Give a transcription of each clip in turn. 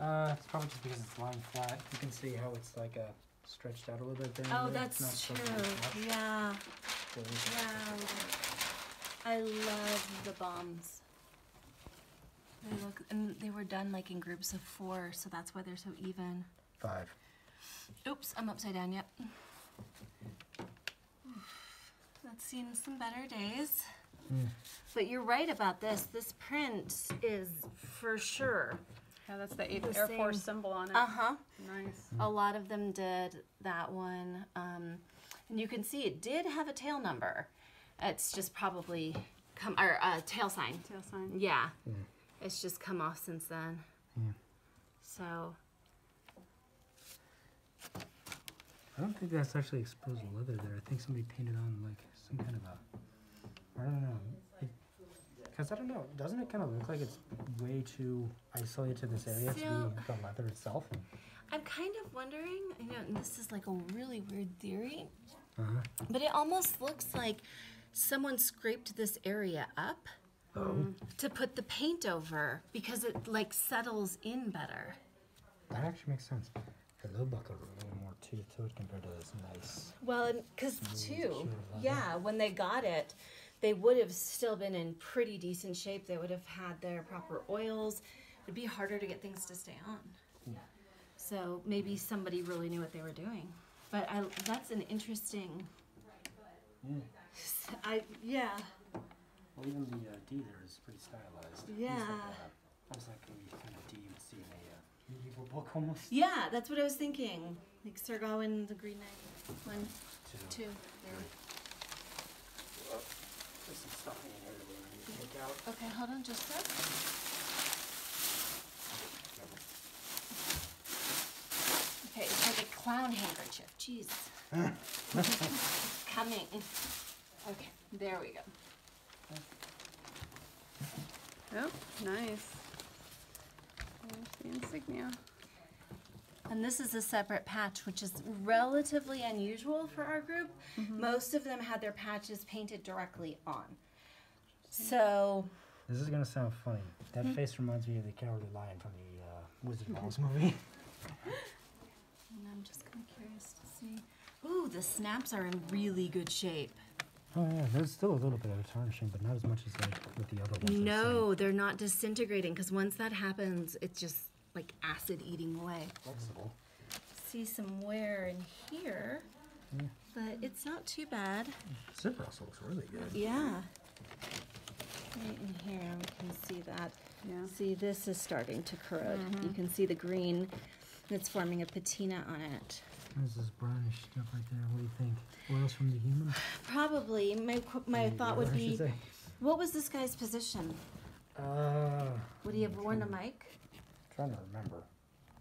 Uh, it's probably just because it's lying flat. You can see how it's like uh, stretched out a little bit there. Oh, there. That's not true. so. Yeah. So it's- Yeah. I love the bombs. They look, and they were done like in groups of four, so that's why they're so even. Five. Oops, I'm upside down. Yep. Oof. That's seen some better days. But you're right about this. This print is for sure. Yeah, that's the eighth The Air Force symbol on it. Uh huh. Nice. A lot of them did that one. Um, and you can see it did have a tail number. It's just probably come, or uh, tail sign. Tail sign. Yeah. It's just come off since then. Yeah. So, I don't think that's actually exposed leather there. I think somebody painted on like some kind of a. I don't know. Because I don't know. Doesn't it kind of look like it's way too isolated to this area to be the leather itself? I'm kind of wondering, you know, and this is like a really weird theory, Uh-huh. but it almost looks like someone scraped this area up Oh. to put the paint over because it like settles in better. That actually makes sense. It looked like a little more teeth to it compared to this nice. Well, because too, yeah, when they got it, they would have still been in pretty decent shape. They would have had their proper oils. It'd be harder to get things to stay on. Yeah. So maybe somebody really knew what they were doing. But I, that's an interesting. Yeah. I yeah. Well, even the uh, D there is pretty stylized. Yeah. Like a, almost like a kind of D you would see in a uh, medieval book almost. Yeah, that's what I was thinking. Like Sir Gawain, the Green Knight. One, Two. two. There. There's some stuffing in here that we need to take out. Okay, hold on just a sec. Okay, it's like a clown handkerchief. Jeez. Coming. Okay, there we go. Oh, nice. There's the insignia. And this is a separate patch, which is relatively unusual for our group. Mm-hmm. Most of them had their patches painted directly on. Mm-hmm. So, This is gonna sound funny. That mm-hmm. face reminds me of the Cowardly Lion from the uh, Wizard of Oz movie. and I'm just kind of curious to see. Ooh, the snaps are in really good shape. Oh yeah, there's still a little bit of tarnishing, but not as much as like with the other ones. No, they're not disintegrating because once that happens, it's just like acid eating away. Flexible. See some wear in here, but it's not too bad. Zipper also looks really good. Yeah. Right in here, we can see that. Yeah. See, this is starting to corrode. You can see the green that's forming a patina on it. There's this brownish stuff right there. What do you think? Oils from the human? Probably, my, my The thought would be, what was this guy's position? Uh, Would he have worn a mic? Trying to remember.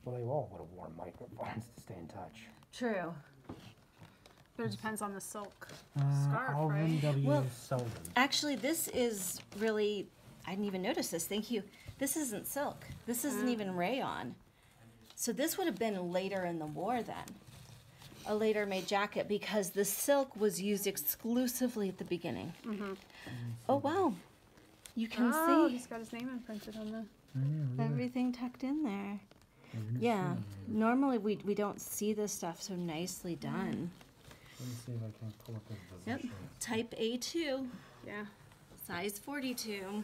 Well, they all would have worn microphones to stay in touch. True. But it depends on the silk Uh, scarf, Alvin right? W. Well- Sullivan. Actually, this is really, I didn't even notice this. Thank you. This isn't silk. This isn't even rayon. So this would have been later in the war then. A later made jacket because the silk was used exclusively at the beginning. Oh, wow. You can oh, see he's got his name imprinted on the. Yeah, look at that. everything tucked in there. Yeah. Normally we, we don't see this stuff so nicely done. Let me see if I can pull up his Yep. position. Type A2, Yeah. size 42.